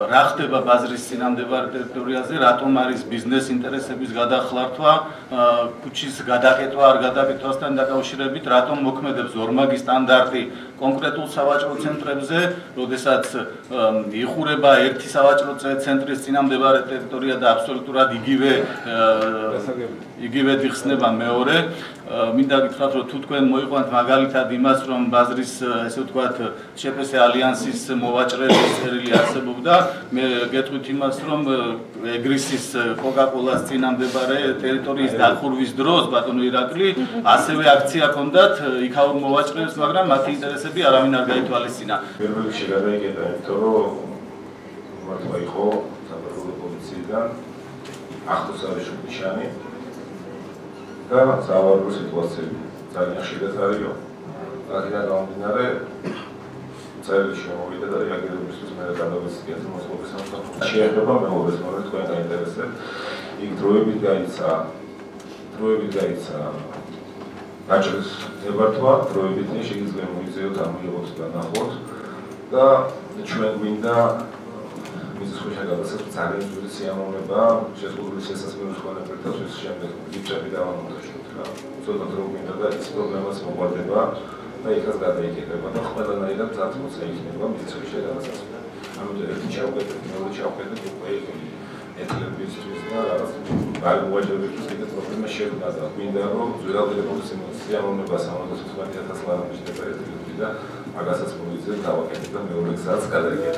რა ხდება ბაზრის წინამდებარე ტერიტორიაზე, რატომ არის ბიზნეს ინტერესების გადახლართვა, ქუჩის გადაკეთვა არ გადაკეთვასთან დაკავშირებით, რატომ მოქმედებს ორმაგი სტანდარტი კონკრეტულ სავაჭრო ცენტრებზე, როდესაც იხურება ერთი სავაჭრო ცენტრის წინამდებარე ტერიტორია და აბსოლუტურად იგივე იგივე დიხსნება მეორე. მინდა გითხრათ, რომ თუ თქვენ მოიყვანთ მაგალითად იმას, რომ ბაზრის ესე ვთქვათ, შეფესე ალიანსის მოვაჭრეების წერილი არსებობდა, მე გეტყვით იმას, რომ ეგრისის კოკაკოლას წინამდებარე ტერიტორიის დახურვის დროს ბატონო ირაკლი ასევე აქცია ჰქონდათ იქაურ მოვაჭრეებს, მაგრამ მათი ინტერესები არავინ არ გაითვალისწინა. პირველი შეგადაიკეთა, იმიტომ რომ მართლა იყო საფრთხე პოლიციიდან ახლოს არის და სავარო სიტუაციები ძალიან ხშირად არისო. აქედან გამომდინარე წერილი შემოვიდა და რეაგირებისთვის მე გადავისწრებ მოსულობის სამსახურში. შეიძლება მეუბნებს, მაგრამ თქვენ გაინტერესებთ. იქ დროებით გაიცა დროებით გაიცა გაჭრის დებართვა, დროებით შეიძლება მოიწევთ ამიიღოთ და ნახოთ და ჩვენ გვინდა მის ხოშა გადასած ძალიან ძველი სიამოვნება, შეზღუდული შესაძლებელი ხელნაწერთა ის შემდეგ გიწევი დავამონტაჟოთ რა. ცოტა დრო გვინდა და ის პრობლემას მოგვარდება. და იქაც გადაიქება და ყველანაირად ზათმოცა იქნება მიწის შეგანაცვლება. ამიტომ ერთი ჩავკეთეთ, მეორე ჩავკეთეთ უკვე ეთლებისთვის და რაღაც ბალუაჟებისთვის ეგ პრობლემა შეგვდა და მინდა რომ ზურალდებული სიამოვნება 75000 ლარების დეპრეზიდენტი და მაგასაც მოიწევს დავაკეთებ და მეორე გზაც გადაიქეთ.